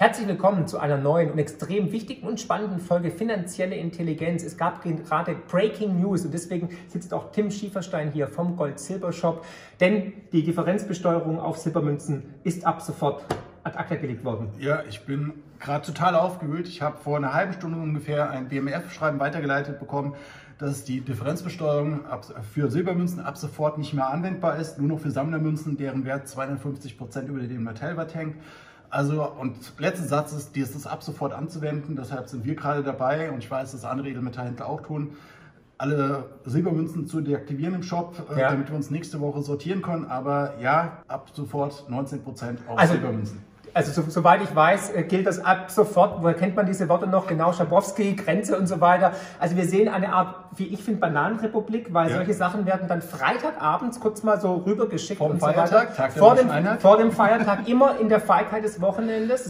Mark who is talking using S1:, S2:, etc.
S1: Herzlich willkommen zu einer neuen und extrem wichtigen und spannenden Folge Finanzielle Intelligenz. Es gab gerade Breaking News und deswegen sitzt auch Tim Schieferstein hier vom Gold-Silber-Shop, denn die Differenzbesteuerung auf Silbermünzen ist ab sofort ad acta gelegt worden.
S2: Ja, ich bin gerade total aufgewühlt. Ich habe vor einer halben Stunde ungefähr ein BMF-Schreiben weitergeleitet bekommen, dass die Differenzbesteuerung für Silbermünzen ab sofort nicht mehr anwendbar ist, nur noch für Sammlermünzen, deren Wert 250 Prozent über dem Metallwert hängt. Also, und letzter Satz ist, dir ist das ab sofort anzuwenden. Deshalb sind wir gerade dabei und ich weiß, dass andere Edelmetallhändler auch tun, alle Silbermünzen zu deaktivieren im Shop, äh, ja. damit wir uns nächste Woche sortieren können. Aber ja, ab sofort 19% auf also, Silbermünzen
S1: also so, soweit ich weiß, äh, gilt das ab sofort, woher kennt man diese Worte noch? Genau, Schabowski, Grenze und so weiter. Also wir sehen eine Art, wie ich finde, Bananenrepublik, weil ja. solche Sachen werden dann Freitagabends kurz mal so rübergeschickt
S2: vor
S1: und
S2: Feiertag,
S1: so weiter. Tag vor, dem, vor dem Feiertag, immer in der Feigheit des Wochenendes.